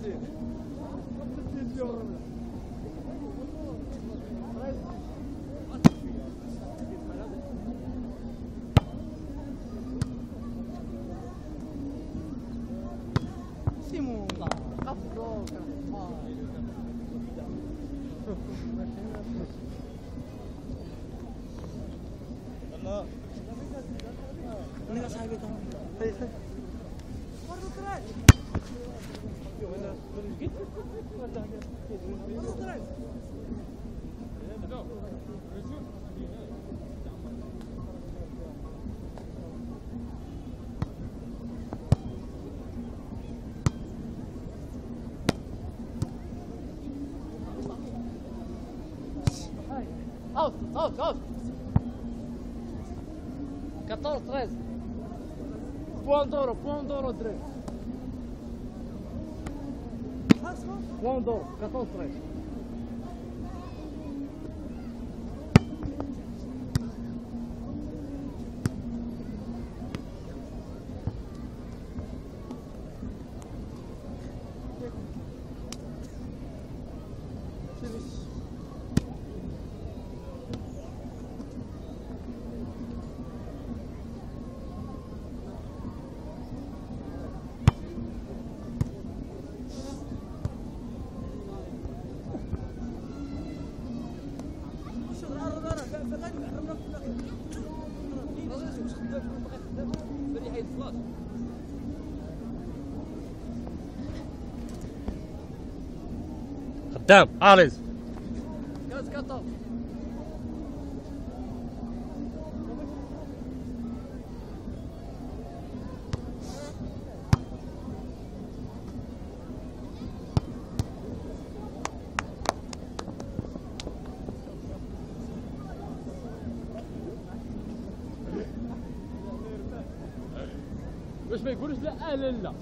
Подожди. Всему. Обдолго. お願いします。Out, out, out. 14, 13. Point d'oro, point d'oro, 13. Quando? 14. قدام عارض باش ما يقولوش لا لا لا.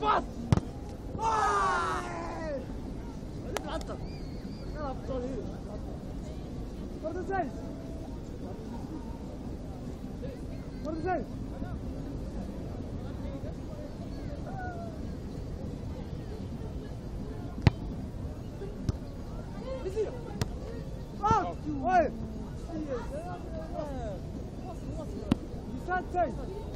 fast! Vay! Ne yaptın? Ne yaptın? Burada sen. Burada sen. Hey! Hey! Hey! Hey! Hey! Hey!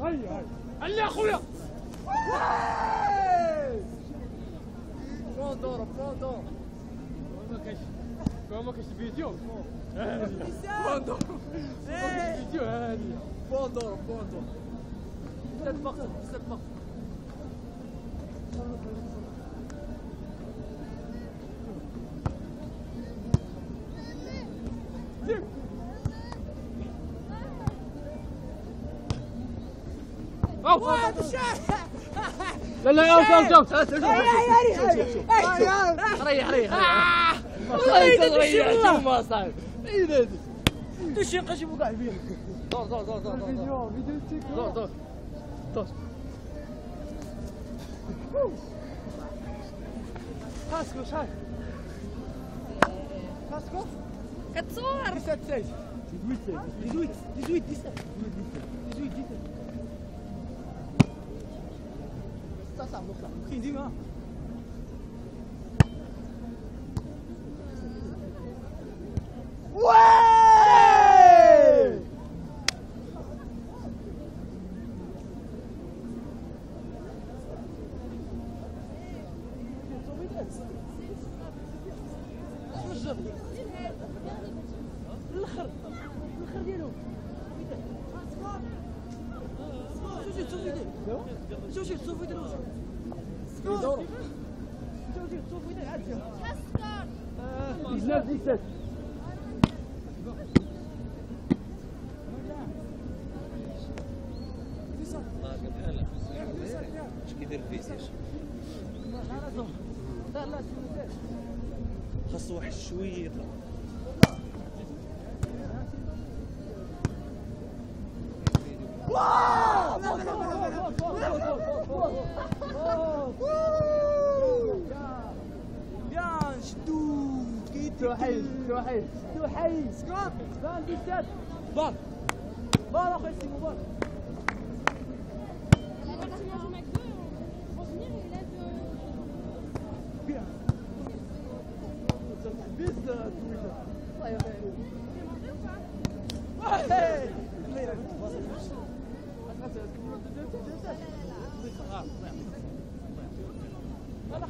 هاي هاي هلا يا اخويا بون دور بون دور ما كاينش ما كاينش فيديو بون دور ما كاينش فيديو هاني بون دور بون دور ثلاث مقتل ثلاث مقتل اوت لا لا اوت اوت اوت ريح ريح ريح والله يصير ما صاحبي اي تشي قشم وقع فيه دور دور دور دور فيديو فيديو تيك دور دور دور كاسكو شاي كاسكو كتصور. 17 18 18 18 18 18 18 شجر الآخر الآخر ديالو شوفي تصوفي ديالو شوفي تصوفي ديالو يدورو شوفي تصوفي ديالو عاد جناب ديسات اش كيدير فيسيش خاصو واحد شوية. بيان شدو توحيد توحيد توحيد سكوت. بان ديسات بار. بار اخويا سي مبارك Voilà,